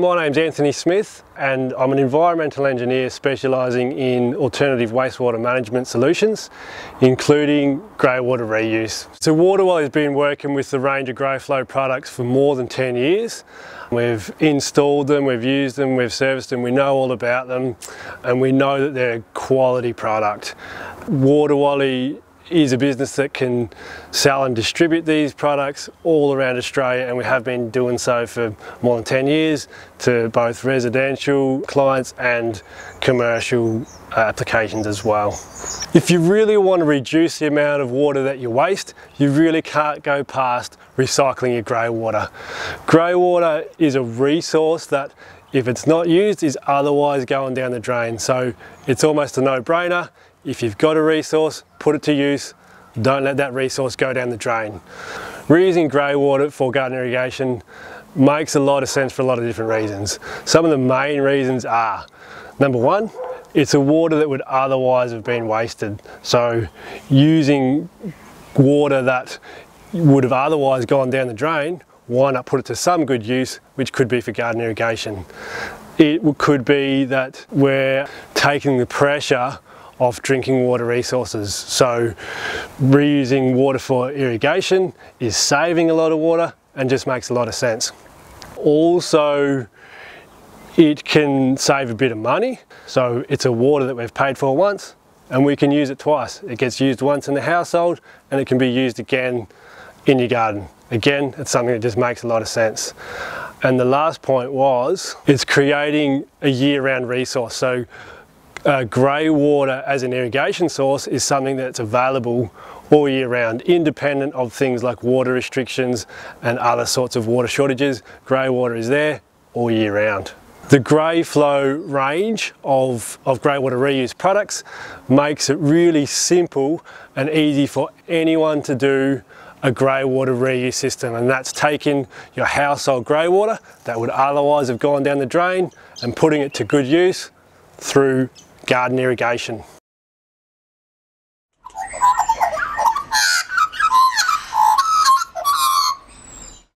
My name's Anthony Smith and I'm an environmental engineer specialising in alternative wastewater management solutions, including grey water reuse. So Waterwally has been working with the range of GreyFlow products for more than 10 years. We've installed them, we've used them, we've serviced them, we know all about them and we know that they're a quality product. Waterwally is a business that can sell and distribute these products all around Australia and we have been doing so for more than 10 years to both residential clients and commercial uh, applications as well. If you really want to reduce the amount of water that you waste, you really can't go past recycling your grey water. Grey water is a resource that if it's not used is otherwise going down the drain. So it's almost a no-brainer. If you've got a resource, put it to use. Don't let that resource go down the drain. Reusing grey water for garden irrigation makes a lot of sense for a lot of different reasons. Some of the main reasons are, number one, it's a water that would otherwise have been wasted. So using water that would have otherwise gone down the drain, why not put it to some good use, which could be for garden irrigation. It could be that we're taking the pressure off drinking water resources. So reusing water for irrigation is saving a lot of water and just makes a lot of sense. Also, it can save a bit of money. So it's a water that we've paid for once and we can use it twice. It gets used once in the household and it can be used again in your garden. Again, it's something that just makes a lot of sense. And the last point was, it's creating a year-round resource. So uh, grey water as an irrigation source is something that's available all year round, independent of things like water restrictions and other sorts of water shortages. Grey water is there all year round. The grey flow range of, of grey water reuse products makes it really simple and easy for anyone to do a grey water reuse system and that's taking your household grey water that would otherwise have gone down the drain and putting it to good use through garden irrigation.